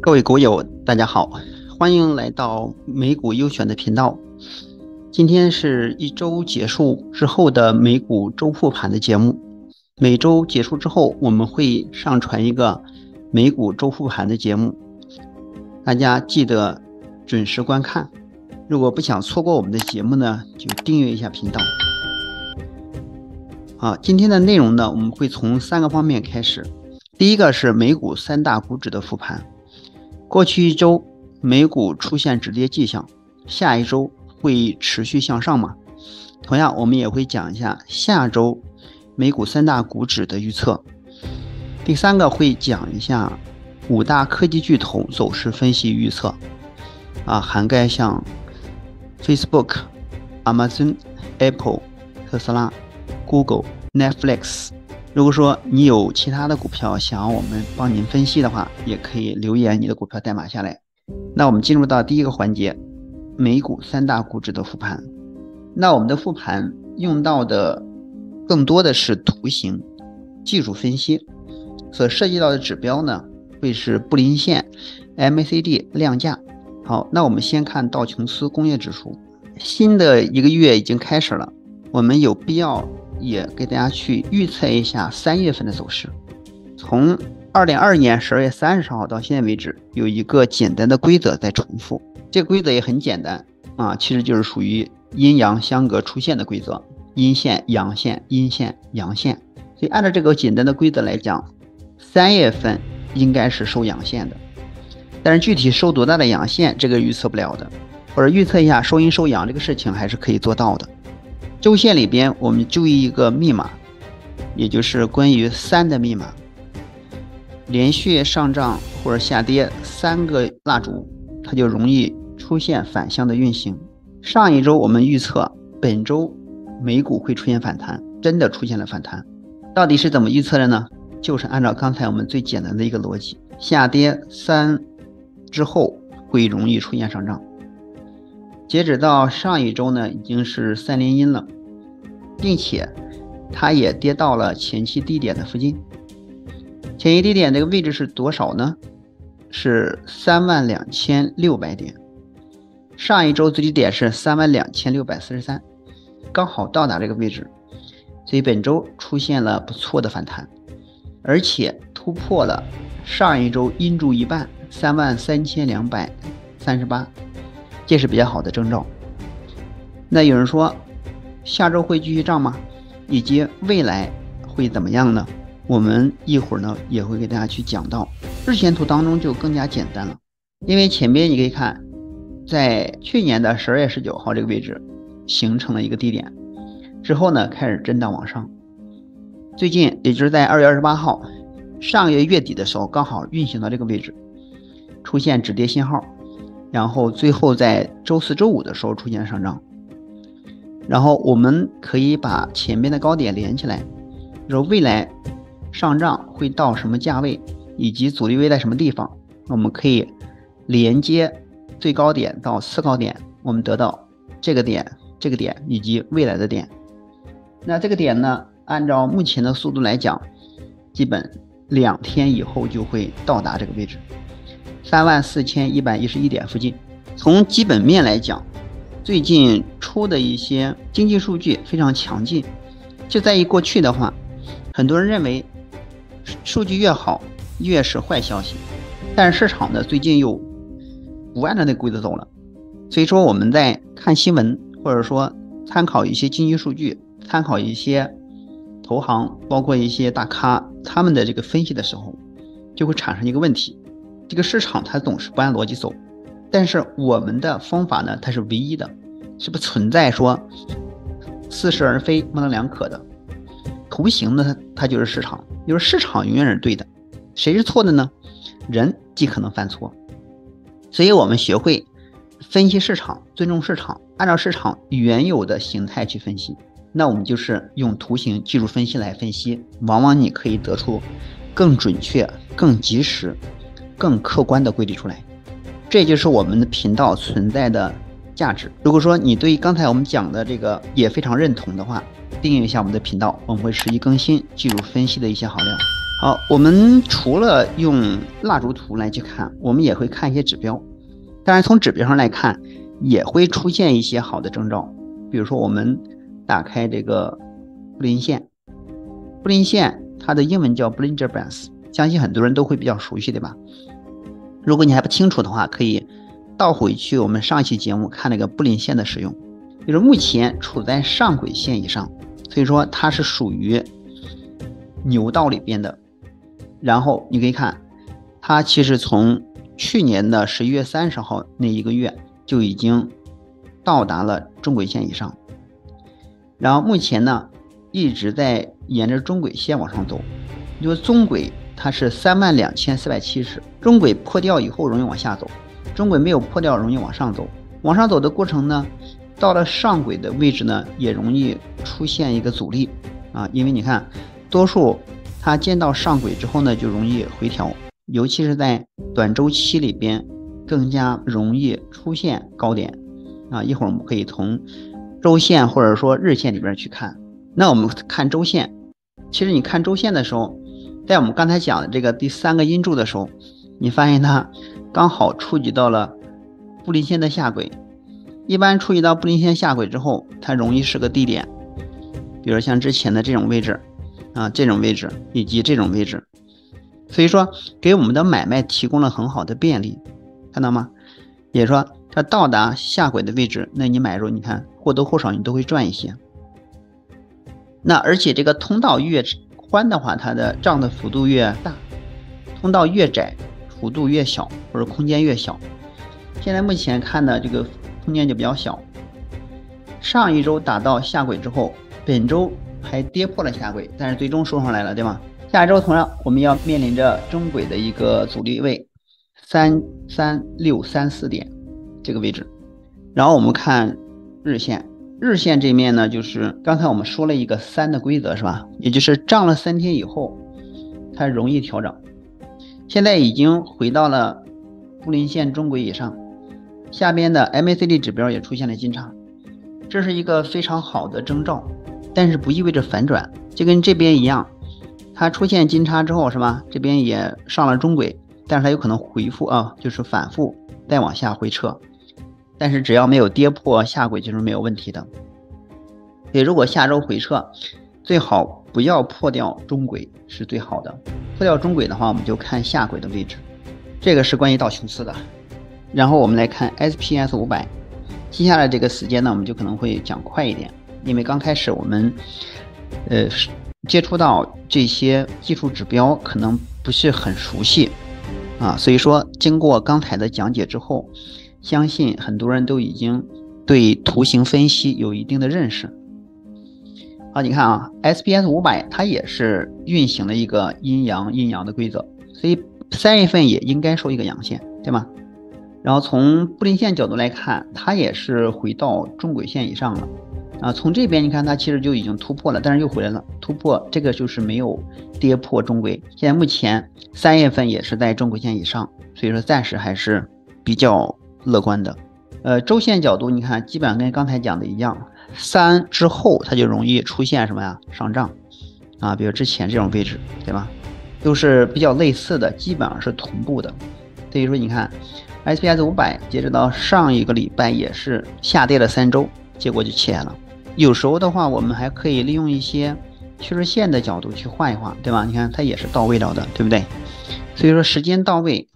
各位股友，大家好，欢迎来到美股优选的频道。今天是一周结束之后的美股周复盘的节目。每周结束之后，我们会上传一个美股周复盘的节目，大家记得准时观看。如果不想错过我们的节目呢，就订阅一下频道。好，今天的内容呢，我们会从三个方面开始。第一个是美股三大股指的复盘。过去一周美股出现止跌迹象，下一周会持续向上吗？同样，我们也会讲一下下周美股三大股指的预测。第三个会讲一下五大科技巨头走势分析预测，啊，涵盖像 Facebook、Amazon、Apple、特斯拉、Google、Netflix。如果说你有其他的股票想要我们帮您分析的话，也可以留言你的股票代码下来。那我们进入到第一个环节，美股三大股指的复盘。那我们的复盘用到的更多的是图形技术分析，所涉及到的指标呢会是布林线、MACD 量价。好，那我们先看道琼斯工业指数，新的一个月已经开始了，我们有必要。也给大家去预测一下三月份的走势。从二零二二年十二月三十号到现在为止，有一个简单的规则在重复。这个规则也很简单啊，其实就是属于阴阳相隔出现的规则：阴线、阳线、阴线、阳线。所以按照这个简单的规则来讲，三月份应该是收阳线的。但是具体收多大的阳线，这个预测不了的。或者预测一下收阴收阳这个事情，还是可以做到的。周线里边，我们注意一个密码，也就是关于三的密码。连续上涨或者下跌三个蜡烛，它就容易出现反向的运行。上一周我们预测本周美股会出现反弹，真的出现了反弹。到底是怎么预测的呢？就是按照刚才我们最简单的一个逻辑，下跌三之后会容易出现上涨。截止到上一周呢，已经是三连阴了，并且它也跌到了前期低点的附近。前期低点这个位置是多少呢？是三万两千六百点。上一周最低点是三万两千六百四十三，刚好到达这个位置，所以本周出现了不错的反弹，而且突破了上一周阴柱一半三万三千两百三十八。这是比较好的征兆。那有人说，下周会继续涨吗？以及未来会怎么样呢？我们一会儿呢也会给大家去讲到。日线图当中就更加简单了，因为前边你可以看，在去年的十二月十九号这个位置形成了一个低点，之后呢开始震荡往上。最近也就是在二月二十八号，上个月月底的时候，刚好运行到这个位置，出现止跌信号。然后最后在周四周五的时候出现上涨，然后我们可以把前面的高点连起来，说未来上涨会到什么价位，以及阻力位在什么地方，我们可以连接最高点到次高点，我们得到这个点、这个点以及未来的点。那这个点呢，按照目前的速度来讲，基本两天以后就会到达这个位置。三万四千一百一十一点附近。从基本面来讲，最近出的一些经济数据非常强劲。就在于过去的话，很多人认为数据越好越是坏消息，但是市场呢最近又不按照那规则走了。所以说我们在看新闻或者说参考一些经济数据、参考一些投行，包括一些大咖他们的这个分析的时候，就会产生一个问题。这个市场它总是不按逻辑走，但是我们的方法呢，它是唯一的，是不存在说似是而非、模棱两可的。图形呢，它就是市场，就是市场永远是对的，谁是错的呢？人既可能犯错，所以我们学会分析市场，尊重市场，按照市场原有的形态去分析。那我们就是用图形技术分析来分析，往往你可以得出更准确、更及时。更客观的规律出来，这就是我们的频道存在的价值。如果说你对刚才我们讲的这个也非常认同的话，订阅一下我们的频道，我们会实时更新技术分析的一些好料。好，我们除了用蜡烛图来去看，我们也会看一些指标。当然，从指标上来看，也会出现一些好的征兆。比如说，我们打开这个布林线，布林线它的英文叫 Bollinger Bands，相信很多人都会比较熟悉，对吧？如果你还不清楚的话，可以倒回去我们上一期节目看那个布林线的使用。就是目前处在上轨线以上，所以说它是属于牛道里边的。然后你可以看，它其实从去年的十一月三十号那一个月就已经到达了中轨线以上，然后目前呢一直在沿着中轨线往上走。因为中轨它是三万两千四百七十，中轨破掉以后容易往下走，中轨没有破掉容易往上走。往上走的过程呢，到了上轨的位置呢也容易出现一个阻力啊，因为你看多数。它见到上轨之后呢，就容易回调，尤其是在短周期里边，更加容易出现高点啊。一会儿我们可以从周线或者说日线里边去看。那我们看周线，其实你看周线的时候，在我们刚才讲的这个第三个阴柱的时候，你发现它刚好触及到了布林线的下轨。一般触及到布林线下轨之后，它容易是个低点，比如像之前的这种位置。啊，这种位置以及这种位置，所以说给我们的买卖提供了很好的便利，看到吗？也就是说，它到达下轨的位置，那你买入，你看或多或少你都会赚一些。那而且这个通道越宽的话，它的涨的幅度越大；通道越窄，幅度越小，或者空间越小。现在目前看的这个空间就比较小。上一周打到下轨之后，本周。还跌破了下轨，但是最终收上来了，对吗？下周同样我们要面临着中轨的一个阻力位三三六三四点这个位置，然后我们看日线，日线这面呢，就是刚才我们说了一个三的规则是吧？也就是涨了三天以后，它容易调整，现在已经回到了布林线中轨以上，下边的 MACD 指标也出现了金叉，这是一个非常好的征兆。但是不意味着反转，就跟这边一样，它出现金叉之后是吧？这边也上了中轨，但是它有可能回复啊，就是反复再往下回撤。但是只要没有跌破下轨，就是没有问题的。所以如果下周回撤，最好不要破掉中轨是最好的。破掉中轨的话，我们就看下轨的位置。这个是关于道琼斯的。然后我们来看 SPS 五百，接下来这个时间呢，我们就可能会讲快一点。因为刚开始我们，呃，接触到这些技术指标可能不是很熟悉，啊，所以说经过刚才的讲解之后，相信很多人都已经对图形分析有一定的认识。好，你看啊，SBS 五百它也是运行的一个阴阳阴阳的规则，所以三月份也应该收一个阳线，对吗？然后从布林线角度来看，它也是回到中轨线以上了。啊，从这边你看，它其实就已经突破了，但是又回来了。突破这个就是没有跌破中轨。现在目前三月份也是在中轨线以上，所以说暂时还是比较乐观的。呃，周线角度你看，基本上跟刚才讲的一样，三之后它就容易出现什么呀？上涨啊，比如之前这种位置，对吧？都是比较类似的，基本上是同步的。所以说你看，SPS 五百截止到上一个礼拜也是下跌了三周，结果就起来了。有时候的话，我们还可以利用一些趋势线的角度去画一画，对吧？你看它也是到位了的，对不对？所以说时间到位，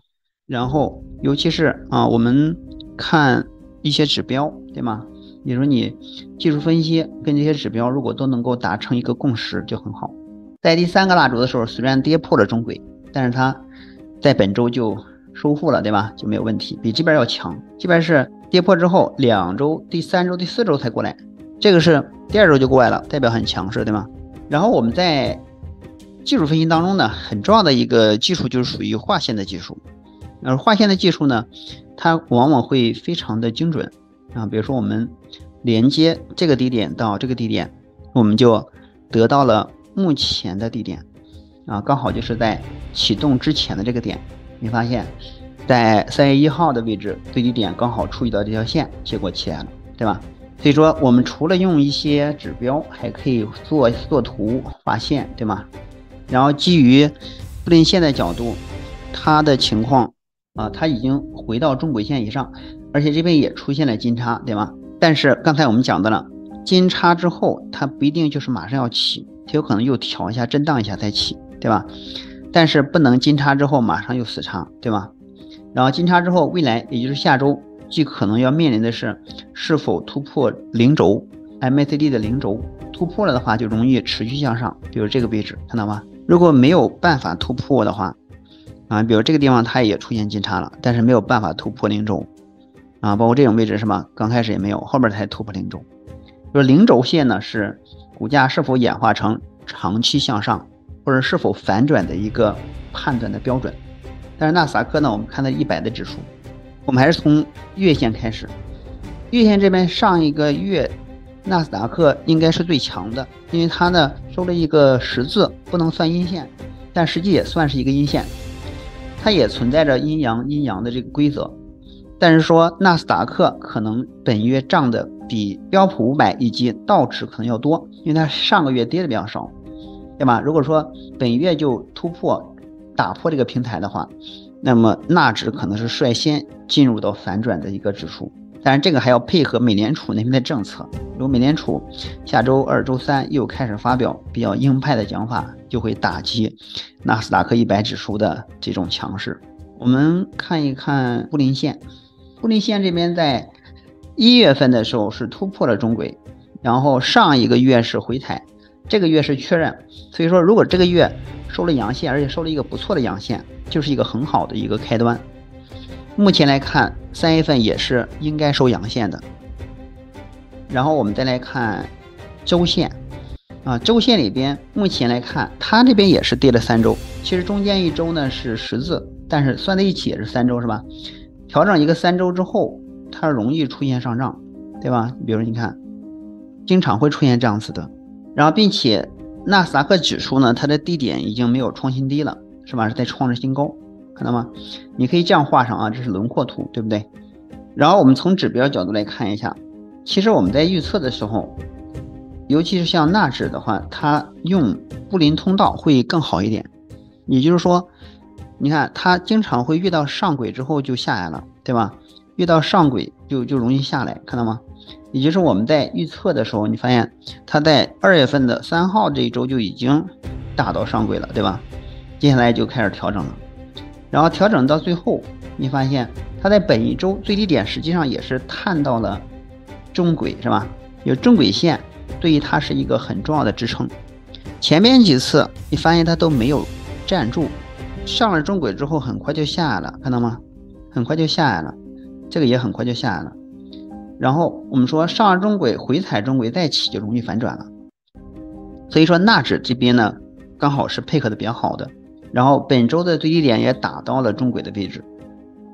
然后尤其是啊，我们看一些指标，对吗？你说你技术分析跟这些指标如果都能够达成一个共识就很好。在第三个蜡烛的时候，虽然跌破了中轨，但是它在本周就收复了，对吧？就没有问题，比这边要强。这边是跌破之后两周、第三周、第四周才过来。这个是第二周就过来了，代表很强势，对吗？然后我们在技术分析当中呢，很重要的一个技术就是属于划线的技术。而划线的技术呢，它往往会非常的精准啊。比如说我们连接这个低点到这个低点，我们就得到了目前的低点啊，刚好就是在启动之前的这个点。你发现，在三月一号的位置最低点刚好触及到这条线，结果起来了，对吧？所以说，我们除了用一些指标，还可以做做图、画线，对吗？然后基于布林线的角度，它的情况啊，它已经回到中轨线以上，而且这边也出现了金叉，对吧？但是刚才我们讲的了，金叉之后它不一定就是马上要起，它有可能又调一下震荡一下再起，对吧？但是不能金叉之后马上又死叉，对吧？然后金叉之后，未来也就是下周，极可能要面临的是是否突破零轴 MACD 的零轴，突破了的话就容易持续向上，比如这个位置，看到吗？如果没有办法突破的话，啊，比如这个地方它也出现金叉了，但是没有办法突破零轴，啊，包括这种位置是吧？刚开始也没有，后边才突破零轴，就是零轴线呢是股价是否演化成长期向上。或者是否反转的一个判断的标准，但是纳斯达克呢？我们看到一百的指数，我们还是从月线开始。月线这边上一个月，纳斯达克应该是最强的，因为它呢收了一个十字，不能算阴线，但实际也算是一个阴线，它也存在着阴阳阴阳的这个规则。但是说纳斯达克可能本月涨的比标普五百以及道指可能要多，因为它上个月跌的比较少。对吧？如果说本月就突破、打破这个平台的话，那么纳指可能是率先进入到反转的一个指数。但是这个还要配合美联储那边的政策。如果美联储下周二、周三又开始发表比较鹰派的讲法，就会打击纳斯达克一百指数的这种强势。我们看一看布林线，布林线这边在一月份的时候是突破了中轨，然后上一个月是回踩。这个月是确认，所以说如果这个月收了阳线，而且收了一个不错的阳线，就是一个很好的一个开端。目前来看，三月份也是应该收阳线的。然后我们再来看周线，啊，周线里边目前来看，它这边也是跌了三周。其实中间一周呢是十字，但是算在一起也是三周，是吧？调整一个三周之后，它容易出现上涨，对吧？比如你看，经常会出现这样子的。然后，并且纳斯达克指数呢，它的低点已经没有创新低了，是吧？是在创着新高，看到吗？你可以这样画上啊，这是轮廓图，对不对？然后我们从指标角度来看一下，其实我们在预测的时候，尤其是像纳指的话，它用布林通道会更好一点。也就是说，你看它经常会遇到上轨之后就下来了，对吧？遇到上轨就就容易下来，看到吗？也就是我们在预测的时候，你发现它在二月份的三号这一周就已经打到上轨了，对吧？接下来就开始调整了，然后调整到最后，你发现它在本一周最低点实际上也是探到了中轨，是吧？有中轨线对于它是一个很重要的支撑。前面几次你发现它都没有站住，上了中轨之后很快就下来了，看到吗？很快就下来了，这个也很快就下来了。然后我们说上了中轨回踩中轨再起就容易反转了，所以说纳指这边呢刚好是配合的比较好的，然后本周的最低点也打到了中轨的位置，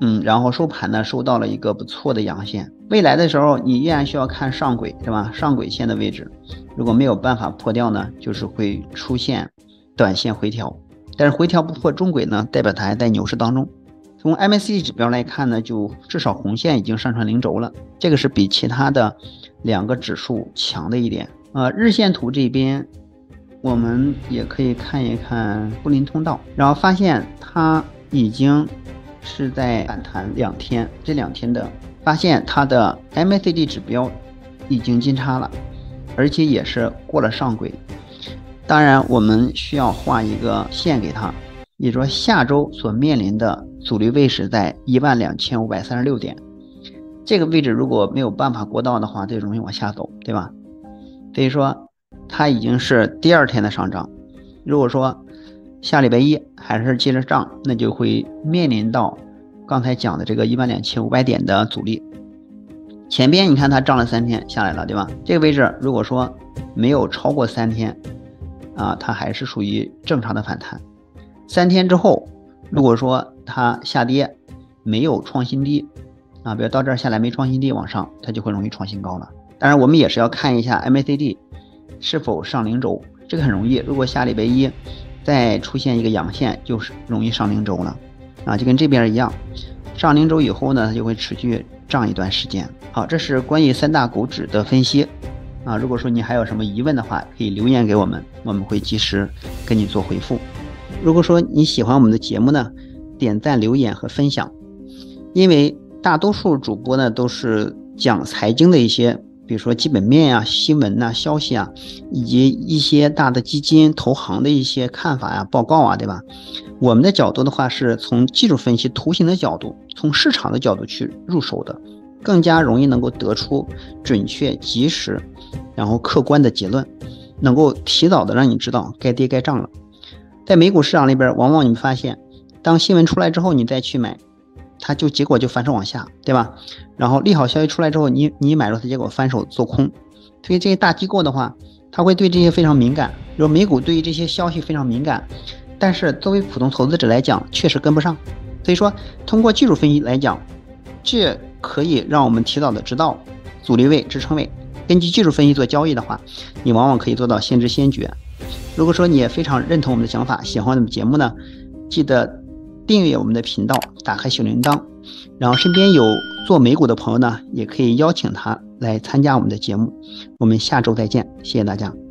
嗯，然后收盘呢收到了一个不错的阳线，未来的时候你依然需要看上轨是吧？上轨线的位置，如果没有办法破掉呢，就是会出现短线回调，但是回调不破中轨呢，代表它还在牛市当中。从 MACD 指标来看呢，就至少红线已经上穿零轴了，这个是比其他的两个指数强的一点。呃，日线图这边我们也可以看一看布林通道，然后发现它已经是在反弹两天，这两天的发现它的 MACD 指标已经金叉了，而且也是过了上轨。当然，我们需要画一个线给它。也就是说下周所面临的阻力位是在一万两千五百三十六点，这个位置如果没有办法过到的话，就容易往下走，对吧？所以说它已经是第二天的上涨。如果说下礼拜一还是接着涨，那就会面临到刚才讲的这个一万两千五百点的阻力。前边你看它涨了三天下来了，对吧？这个位置如果说没有超过三天啊，它还是属于正常的反弹。三天之后，如果说它下跌没有创新低啊，比如到这儿下来没创新低往上，它就会容易创新高了。当然，我们也是要看一下 MACD 是否上零轴，这个很容易。如果下礼拜一再出现一个阳线，就是容易上零轴了啊，就跟这边一样，上零轴以后呢，它就会持续涨一段时间。好，这是关于三大股指的分析。啊。如果说你还有什么疑问的话，可以留言给我们，我们会及时跟你做回复。如果说你喜欢我们的节目呢，点赞、留言和分享，因为大多数主播呢都是讲财经的一些。比如说基本面啊、新闻呐、消息啊，以及一些大的基金投行的一些看法呀、报告啊，对吧？我们的角度的话，是从技术分析、图形的角度，从市场的角度去入手的，更加容易能够得出准确、及时，然后客观的结论，能够提早的让你知道该跌该涨了。在美股市场里边，往往你们发现，当新闻出来之后，你再去买。它就结果就反手往下，对吧？然后利好消息出来之后，你你买入它，结果反手做空。所以这些大机构的话，它会对这些非常敏感。比如美股对于这些消息非常敏感，但是作为普通投资者来讲，确实跟不上。所以说，通过技术分析来讲，这可以让我们提早的知道阻力位、支撑位。根据技术分析做交易的话，你往往可以做到先知先觉。如果说你也非常认同我们的想法，喜欢我们节目呢，记得。订阅我们的频道，打开小铃铛，然后身边有做美股的朋友呢，也可以邀请他来参加我们的节目。我们下周再见，谢谢大家。